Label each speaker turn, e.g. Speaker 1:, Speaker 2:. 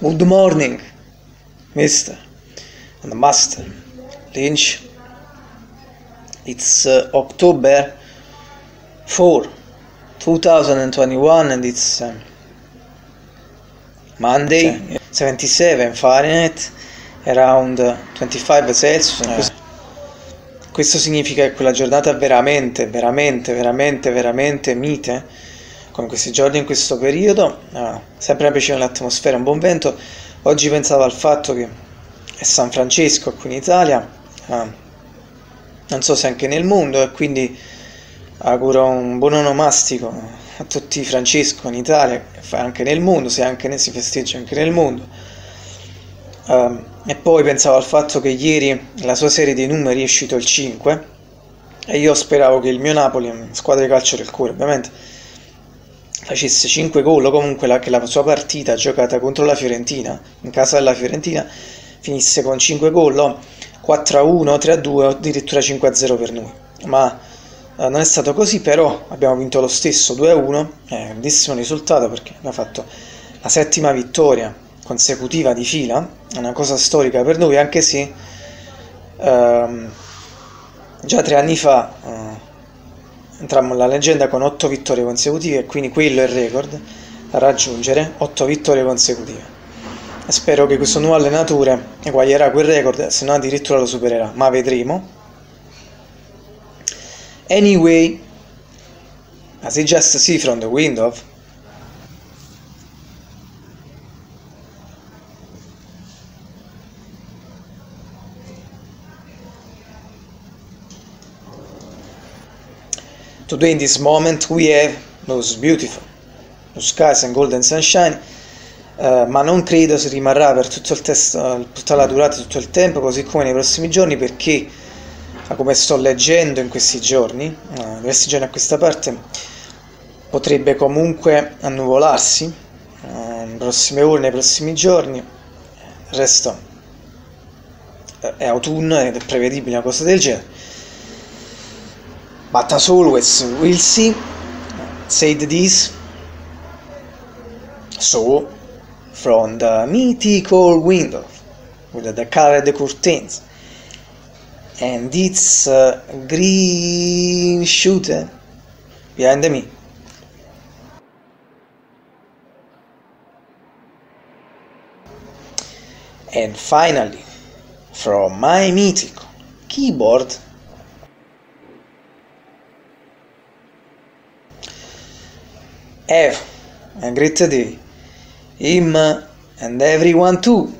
Speaker 1: Good morning, Mr. and Master Lynch. It's uh, October 4, 2021, and it's um, Monday, 77 Fahrenheit, around uh, 25 Celsius. and questo- Questo significa che quella giornata veramente, veramente, veramente, veramente mite, come questi giorni in questo periodo, ah, sempre una piacevole atmosfera, un buon vento. Oggi pensavo al fatto che è San Francesco qui in Italia, ah, non so se anche nel mondo, e quindi auguro un buon onomastico a tutti Francesco in Italia, anche nel mondo, se anche ne si festeggia anche nel mondo. Ehm, e poi pensavo al fatto che ieri la sua serie di numeri è uscito il 5 e io speravo che il mio Napoli, squadra di calcio del cuore ovviamente, facesse 5 gol o comunque la- che la sua partita giocata contro la Fiorentina, in casa della Fiorentina, finisse con 5 gol, o 4-1, 3-2 o addirittura 5-0 per noi. Ma eh, non è stato così, però abbiamo vinto lo stesso 2-1, è un grandissimo risultato perché abbiamo fatto la settima vittoria consecutiva di fila, è una cosa storica per noi, anche se ehm, già tre anni fa eh, entrammo nella leggenda con otto vittorie consecutive e quindi quello è il record da raggiungere, otto vittorie consecutive. E spero che questo nuovo allenatore eguaglierà quel record, se no addirittura lo supererà, ma vedremo. Anyway, as you just see from the window, Today in this moment we have those beautiful blue skies and golden sunshine, eh, ma non credo si rimarrà per tutto il testo, tutta la durata, tutto il tempo, così come nei prossimi giorni, perché da come sto leggendo in questi giorni, eh, diversi giorni a questa parte, potrebbe comunque annuvolarsi eh, nelle prossime ore, nei prossimi giorni. Il resto è autunno ed è prevedibile una cosa del genere. But as always, we'll see. Said this. So, from the mythical window with the colored curtains and its uh, green shooter behind me. And finally, from my mythical keyboard Ev and greet thee, him and everyone too.